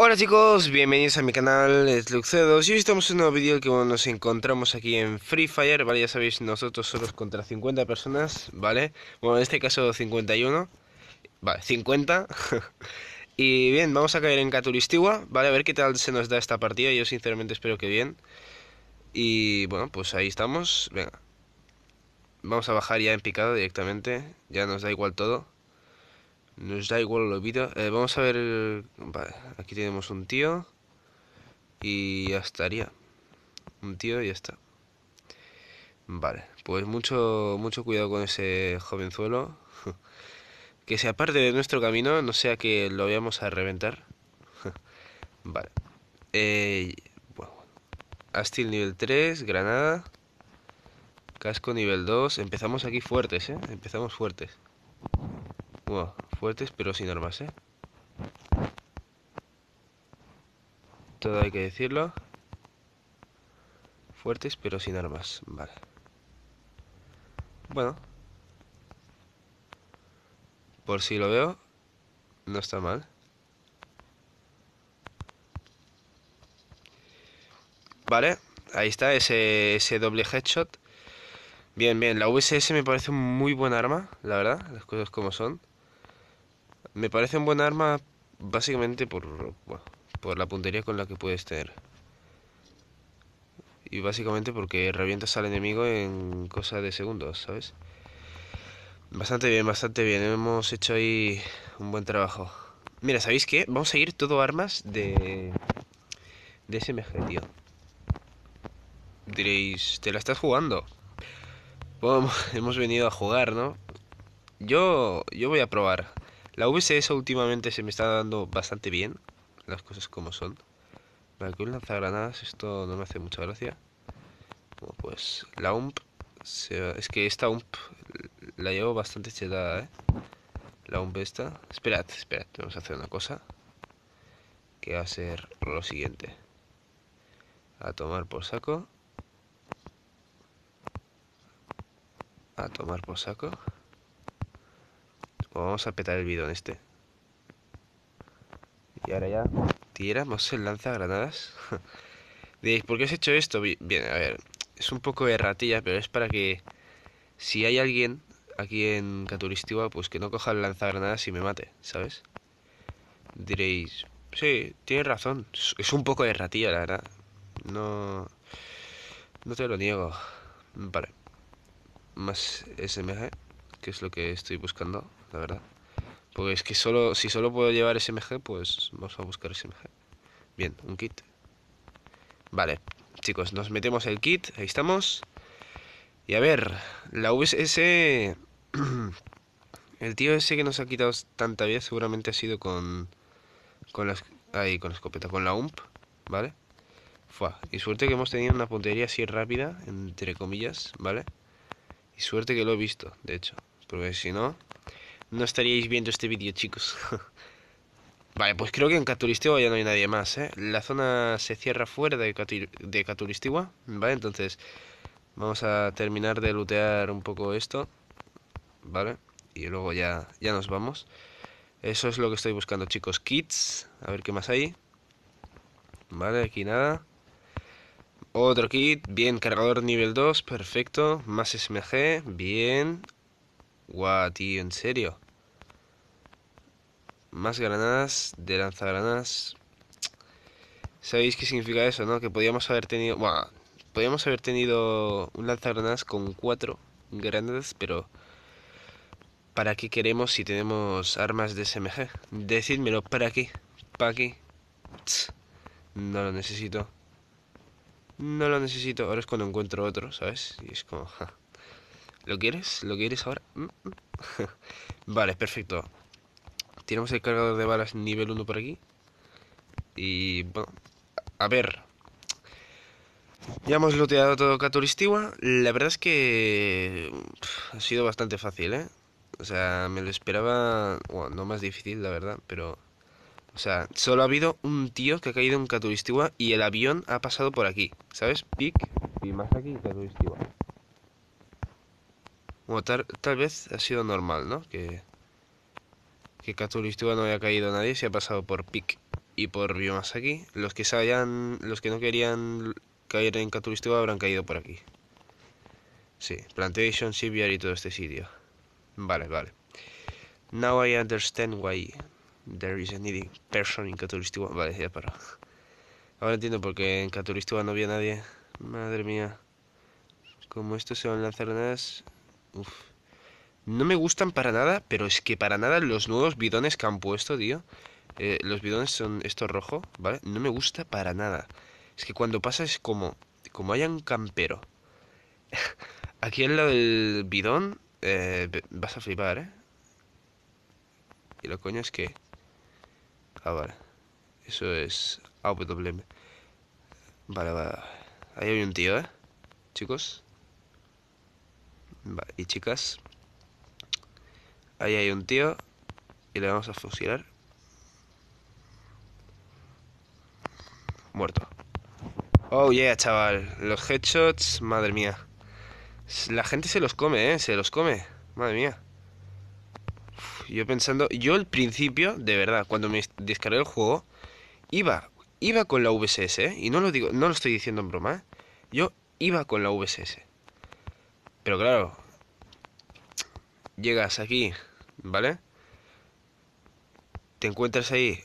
Hola chicos, bienvenidos a mi canal, es Luxedos y hoy estamos en un nuevo vídeo que nos encontramos aquí en Free Fire, ¿vale? Ya sabéis, nosotros solos contra 50 personas, ¿vale? Bueno, en este caso 51, vale, 50 Y bien, vamos a caer en Caturistigua, ¿vale? A ver qué tal se nos da esta partida, yo sinceramente espero que bien Y bueno, pues ahí estamos, venga Vamos a bajar ya en picado directamente, ya nos da igual todo nos da igual lo vida. Eh, vamos a ver... Vale, aquí tenemos un tío. Y ya estaría. Un tío y ya está. Vale, pues mucho, mucho cuidado con ese jovenzuelo. que sea parte de nuestro camino, no sea que lo vayamos a reventar. vale. Eh, bueno. Astil nivel 3, granada. Casco nivel 2. Empezamos aquí fuertes, ¿eh? Empezamos fuertes. Wow, fuertes pero sin armas, ¿eh? Todo hay que decirlo. Fuertes pero sin armas, vale. Bueno. Por si lo veo, no está mal. Vale, ahí está ese, ese doble headshot. Bien, bien, la VSS me parece un muy buen arma, la verdad, las cosas como son. Me parece un buen arma básicamente por, por la puntería con la que puedes tener. Y básicamente porque revientas al enemigo en cosa de segundos, ¿sabes? Bastante bien, bastante bien. Hemos hecho ahí un buen trabajo. Mira, ¿sabéis qué? Vamos a ir todo armas de... De SMG, tío. Diréis, ¿te la estás jugando? Bueno, hemos venido a jugar, ¿no? Yo, yo voy a probar. La VSS últimamente se me está dando bastante bien, las cosas como son. Que un lanzagranadas, esto no me hace mucha gracia. Bueno, pues la UMP, es que esta UMP la llevo bastante chetada, ¿eh? La UMP esta. Esperad, esperad, vamos a hacer una cosa. Que va a ser lo siguiente. A tomar por saco. A tomar por saco. Vamos a petar el bidón este. Y ahora ya tiramos el lanzagranadas. Diréis, ¿por qué has hecho esto? Bien, a ver, es un poco de ratilla, pero es para que si hay alguien aquí en Caturistigua, pues que no coja el lanzagranadas y me mate, ¿sabes? Diréis, sí, tienes razón, es un poco de ratilla, la verdad. No, no te lo niego. Vale. Más SMG, que es lo que estoy buscando la verdad. Porque es que solo, si solo puedo llevar SMG, pues vamos a buscar SMG. Bien, un kit. Vale, chicos, nos metemos el kit, ahí estamos. Y a ver, la VSS... el tío ese que nos ha quitado tanta vida seguramente ha sido con... Con la, ahí, con la escopeta, con la UMP, ¿vale? Fua. Y suerte que hemos tenido una puntería así rápida, entre comillas, ¿vale? Y suerte que lo he visto, de hecho. Porque si no, no estaríais viendo este vídeo, chicos. vale, pues creo que en Caturistigua ya no hay nadie más, ¿eh? La zona se cierra fuera de, de Caturistigua, ¿vale? Entonces vamos a terminar de lootear un poco esto, ¿vale? Y luego ya, ya nos vamos. Eso es lo que estoy buscando, chicos. Kits, a ver qué más hay. Vale, aquí nada. Otro kit, bien, cargador nivel 2, perfecto. Más SMG, bien. Guau, tío, en serio. Más granadas de lanzagranadas. ¿Sabéis qué significa eso, no? Que podíamos haber tenido... Bueno, podíamos haber tenido un lanzagranadas con cuatro granadas, pero... ¿Para qué queremos si tenemos armas de SMG? Decídmelo, ¿para qué? ¿Para qué? No lo necesito. No lo necesito. Ahora es cuando encuentro otro, ¿sabes? Y es como... ¿Lo quieres? ¿Lo quieres ahora? Mm, mm. vale, perfecto. Tenemos el cargador de balas nivel 1 por aquí. Y bueno, a ver. Ya hemos looteado todo Caturistigua. La verdad es que ha sido bastante fácil, ¿eh? O sea, me lo esperaba, bueno, no más difícil, la verdad, pero... O sea, solo ha habido un tío que ha caído en Caturistigua y el avión ha pasado por aquí, ¿sabes? Pic y más aquí Caturistigua. Bueno, tal, vez ha sido normal, ¿no? Que, que no haya caído nadie, se ha pasado por pic. y por biomas aquí. Los que se los que no querían caer en Caturistiu habrán caído por aquí. Sí, Plantation, Shipyard y todo este sitio. Vale, vale. Now I understand why there is a person in. Vale, ya para. Ahora entiendo por qué en Caturistiu no había nadie. Madre mía. Como esto se van a lanzar. No me gustan para nada, pero es que para nada los nuevos bidones que han puesto, tío. Eh, los bidones son esto rojo, ¿vale? No me gusta para nada. Es que cuando pasa es como... Como haya un campero. Aquí al lado del bidón... Eh, vas a flipar, ¿eh? Y lo coño es que... Ah, vale. Eso es AWM. Vale, vale. Ahí hay un tío, ¿eh? Chicos. Y chicas. Ahí hay un tío. Y le vamos a fusilar. Muerto. Oh yeah, chaval. Los headshots, madre mía. La gente se los come, ¿eh? Se los come. Madre mía. yo pensando... Yo al principio, de verdad, cuando me descargué el juego, iba, iba con la VSS, ¿eh? Y no lo digo, no lo estoy diciendo en broma, ¿eh? Yo iba con la VSS. Pero claro, llegas aquí, ¿vale? Te encuentras ahí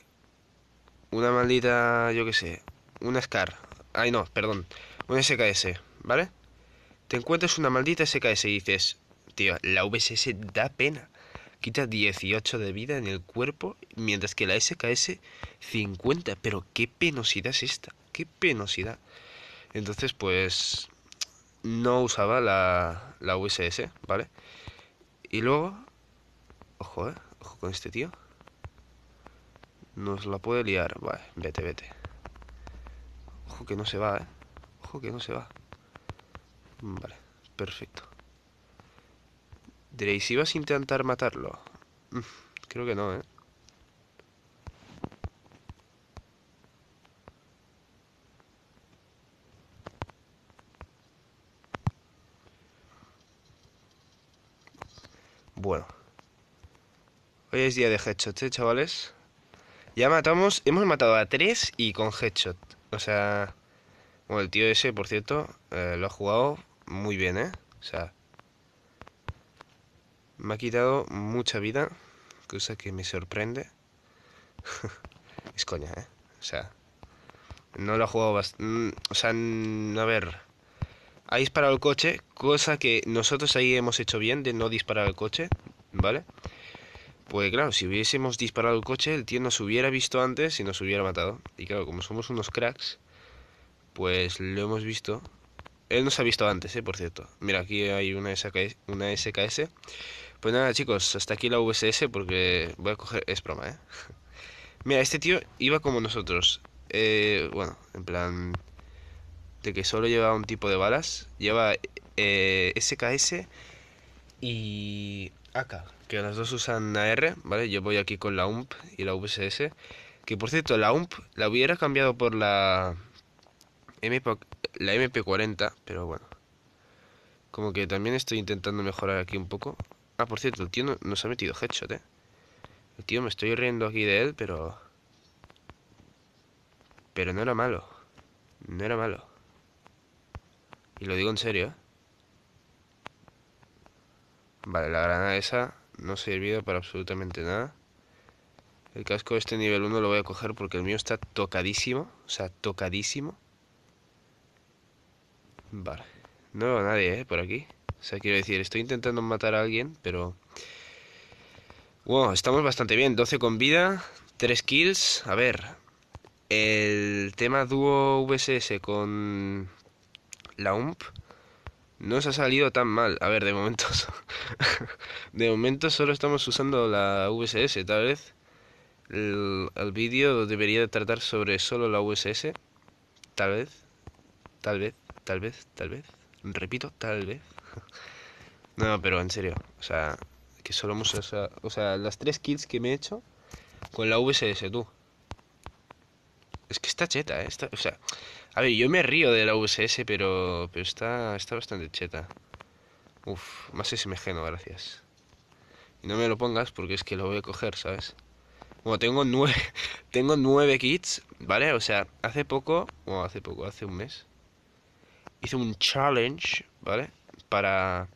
una maldita, yo qué sé, una SCAR. Ay, no, perdón. Un SKS, ¿vale? Te encuentras una maldita SKS y dices, tío, la VSS da pena. Quita 18 de vida en el cuerpo, mientras que la SKS 50. Pero qué penosidad es esta. Qué penosidad. Entonces, pues, no usaba la, la USS, ¿vale? Y luego, ojo, ¿eh? Ojo con este tío. Nos la puede liar. Vale, vete, vete. Ojo que no se va, ¿eh? Ojo que no se va. Vale, perfecto. Diréis, ¿ibas a intentar matarlo? Mm, creo que no, ¿eh? Bueno. Hoy es día de headshot, ¿eh, chavales? Ya matamos... Hemos matado a tres y con headshot. O sea... Bueno, el tío ese, por cierto, eh, lo ha jugado muy bien, ¿eh? O sea... Me ha quitado mucha vida, cosa que me sorprende. es coña, ¿eh? O sea... No lo ha jugado bastante... Mm, o sea, a ver... Ha disparado el coche, cosa que nosotros ahí hemos hecho bien de no disparar el coche, ¿vale? Pues claro, si hubiésemos disparado el coche, el tío nos hubiera visto antes y nos hubiera matado. Y claro, como somos unos cracks, pues lo hemos visto. Él nos ha visto antes, eh, por cierto. Mira, aquí hay una SKS, una SKS. Pues nada, chicos, hasta aquí la VSS porque voy a coger... Es broma, ¿eh? Mira, este tío iba como nosotros. Eh, bueno, en plan... De que solo lleva un tipo de balas. Lleva eh, SKS y AK. Que las dos usan AR, ¿vale? Yo voy aquí con la UMP y la VSS. Que por cierto, la UMP la hubiera cambiado por la la MP40, pero bueno. Como que también estoy intentando mejorar aquí un poco. Ah, por cierto, el tío nos ha metido headshot, eh. El tío me estoy riendo aquí de él, pero... Pero no era malo. No era malo. Y lo digo en serio, ¿eh? Vale, la granada esa no ha servido para absolutamente nada. El casco de este nivel 1 lo voy a coger porque el mío está tocadísimo. O sea, tocadísimo. Vale. No veo a nadie, ¿eh? Por aquí. O sea, quiero decir, estoy intentando matar a alguien, pero... Wow, estamos bastante bien. 12 con vida, 3 kills. A ver, el tema dúo VSS con la UMP no se ha salido tan mal. A ver, de momento... de momento solo estamos usando la VSS, tal vez. El, vídeo debería tratar sobre solo la VSS. Tal vez. Tal vez tal vez, tal vez. Repito, tal vez. no, pero en serio, o sea, que solo hemos, o sea, las tres kills que me he hecho con la VSS, tú. Es que está cheta, ¿eh? o sea, a ver, yo me río de la VSS, pero, pero está, está bastante cheta. Uf, más SMG no, gracias. Y no me lo pongas porque es que lo voy a coger, ¿sabes? Bueno, tengo nueve, tengo nueve kits, ¿vale? O sea, hace poco, bueno, hace poco, hace un mes, hice un challenge, ¿vale? Para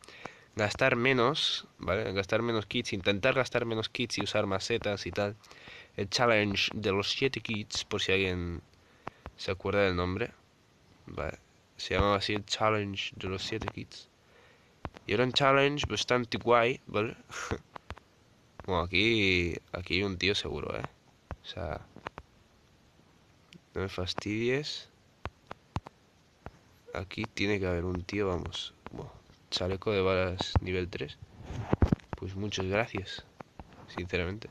gastar menos, ¿vale? Gastar menos kits, intentar gastar menos kits y usar más setas y tal. El challenge de los 7 kits, por si alguien se acuerda del nombre. Vale. Se llamaba así el challenge de los 7 kits. Y era un challenge bastante guay, ¿vale? bueno, aquí, aquí hay un tío seguro, ¿eh? O sea... No me fastidies. Aquí tiene que haber un tío, vamos. Bueno, chaleco de balas nivel 3. Pues muchas gracias, sinceramente.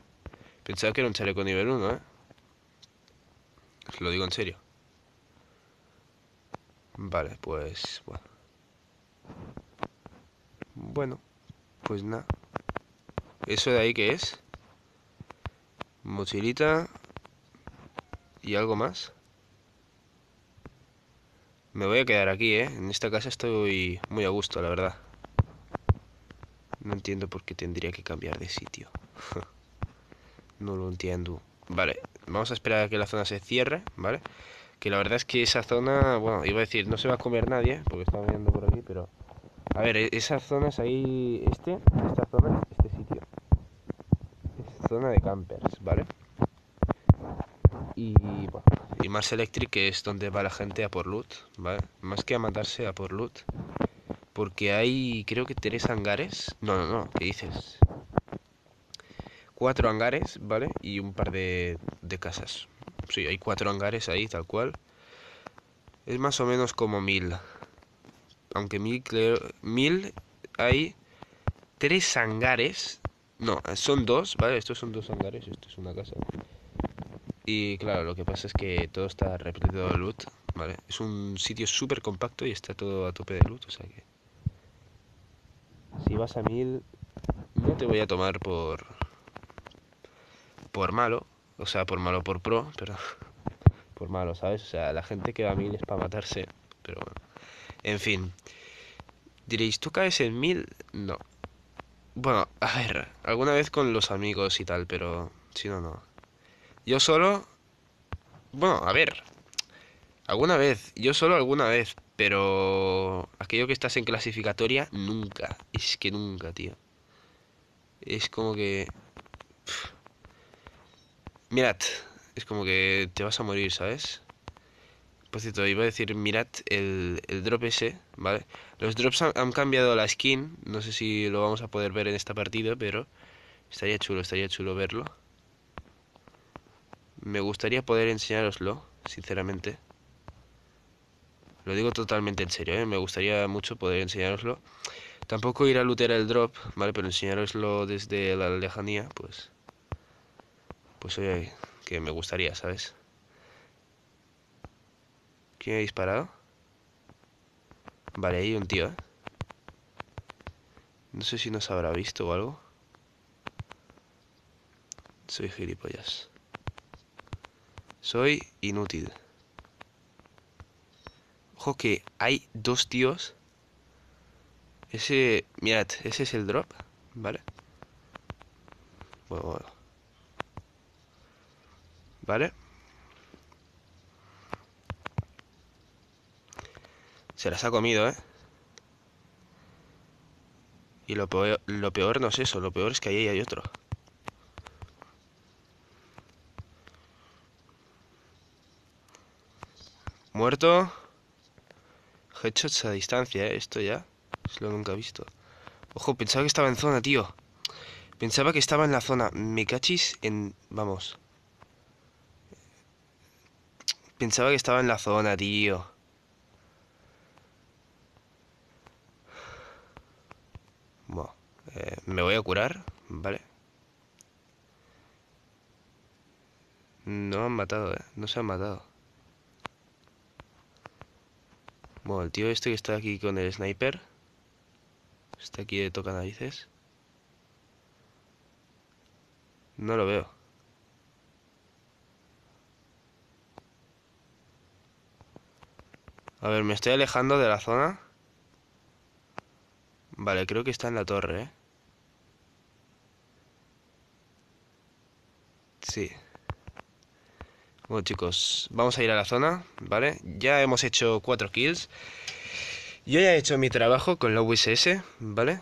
Pensaba que era un chaleco nivel 1, ¿eh? Os lo digo en serio. Vale, pues... Bueno. Bueno, pues nada. ¿Eso de ahí qué es? Mochilita. ¿Y algo más? Me voy a quedar aquí, ¿eh? En esta casa estoy muy a gusto, la verdad. No entiendo por qué tendría que cambiar de sitio. no lo entiendo. Vale, vamos a esperar a que la zona se cierre, ¿vale? Que la verdad es que esa zona, bueno, iba a decir, no se va a comer nadie, porque estaba viendo por aquí, pero... A ver, e-, esas zonas ahí, este, esta zona, este sitio. Zona de campers, ¿vale? Y, y Mars Electric, que es donde va la gente a por loot, ¿vale? Más que a matarse a por loot. Porque hay, creo que tres hangares. No, no, no, ¿qué dices? Cuatro hangares, ¿vale? Y un par de, de casas. Sí, hay cuatro hangares ahí, tal cual. Es más o menos como mil. Aunque mil, creo, mil hay tres hangares. No, son dos, ¿vale? Estos son dos hangares, esto es una casa. Y claro, lo que pasa es que todo está repleto de loot, ¿vale? Es un sitio súper compacto y está todo a tope de loot, o sea que... Si vas a mil, no te voy a tomar por... Por malo, o sea, por malo, por pro, pero... Por malo, ¿sabes? O sea, la gente que va a mil es para matarse, pero bueno. En fin. Diréis, ¿tú caes en mil? No. Bueno, a ver, alguna vez con los amigos y tal, pero si no, no. Yo solo... Bueno, a ver. Alguna vez. Yo solo alguna vez. Pero... Aquello que estás en clasificatoria, nunca. Es que nunca, tío. Es como que... Mirad. Es como que te vas a morir, ¿sabes? Por cierto, iba a decir, mirad el, el drop ese, ¿vale? Los drops han, cambiado la skin. No sé si lo vamos a poder ver en esta partida, pero... Estaría chulo, estaría chulo verlo. Me gustaría poder enseñároslo, sinceramente. Lo digo totalmente en serio, ¿eh? Me gustaría mucho poder enseñároslo. Tampoco ir a lootear el drop, ¿vale? Pero enseñároslo desde la lejanía, pues... Pues oye, que me gustaría, ¿sabes? ¿Quién ha disparado? Vale, hay un tío, ¿eh? No sé si nos habrá visto o algo. Soy gilipollas. Soy inútil. Ojo que hay dos tíos. Ese... Mirad, ese es el drop, ¿vale? Bueno, bueno. ¿Vale? Se las ha comido, ¿eh? Y lo peor, lo peor no es eso, lo peor es que ahí hay otro. Muerto. Headshots a distancia, ¿eh? Esto ya. Es lo nunca he visto. Ojo, pensaba que estaba en zona, tío. Pensaba que estaba en la zona. Me cachis en... Vamos. Pensaba que estaba en la zona, tío. Bueno, eh, me voy a curar, ¿vale? No han matado, ¿eh? No se han matado. Bueno, el tío este que está aquí con el sniper. Está aquí de toca narices. No lo veo. A ver, me estoy alejando de la zona. Vale, creo que está en la torre, ¿eh? Sí. Bueno chicos, vamos a ir a la zona, ¿vale? Ya hemos hecho 4 kills. Yo ya he hecho mi trabajo con la USS, ¿vale?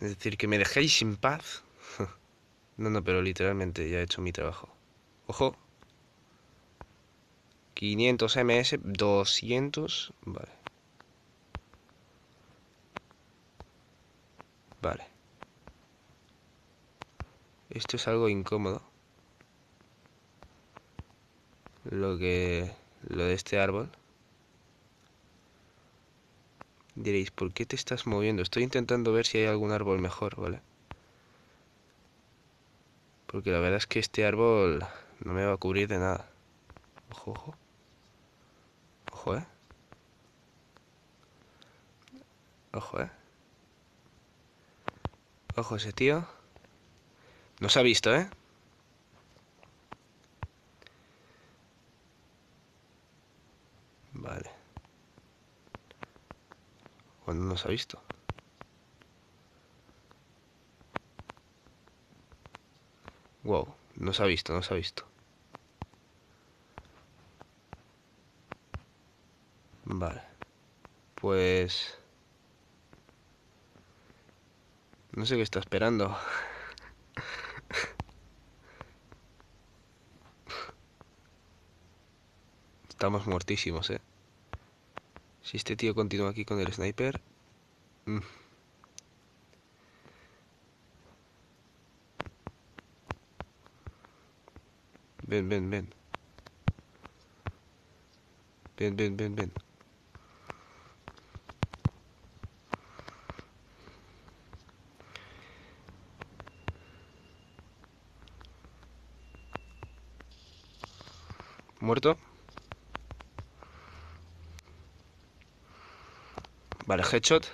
Es decir, que me dejéis sin paz. No, no, pero literalmente ya he hecho mi trabajo. Ojo. 500 ms, 200, vale. Vale. Esto es algo incómodo. Lo que... Lo de este árbol. Diréis, ¿por qué te estás moviendo? Estoy intentando ver si hay algún árbol mejor, ¿vale? Porque la verdad es que este árbol no me va a cubrir de nada. Ojo, ojo. Ojo, ¿eh? Ojo, ¿eh? Ojo ese tío. Nos ha visto, ¿eh? Vale. ¿Cuándo nos ha visto? Wow, nos ha visto, nos ha visto. Vale. Pues... No sé qué está esperando. Estamos muertísimos, eh. Si este tío continúa aquí con el sniper... Mm. Ven, ven, ven. Ven, ven, ven, ven. Muerto. Vale, headshot.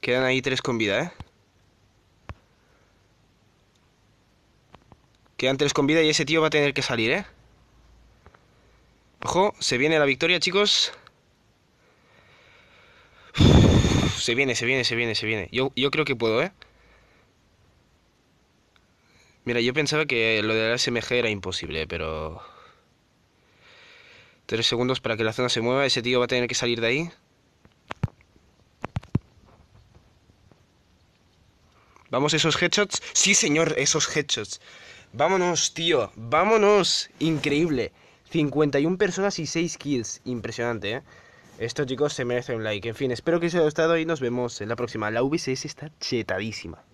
Quedan ahí tres con vida, ¿eh? Quedan tres con vida y ese tío va a tener que salir, ¿eh? Ojo, se viene la victoria, chicos. se viene, se viene, se viene, se viene. Yo, yo creo que puedo, ¿eh? Mira, yo pensaba que lo de la SMG era imposible, pero... Tres segundos para que la zona se mueva. Ese tío va a tener que salir de ahí. ¿Vamos esos headshots? Sí, señor, esos headshots. Vámonos, tío. Vámonos. Increíble. 51 personas y 6 kills. Impresionante, ¿eh? Esto, chicos, se merece un like. En fin, espero que os haya gustado y nos vemos en la próxima. La VCS está chetadísima.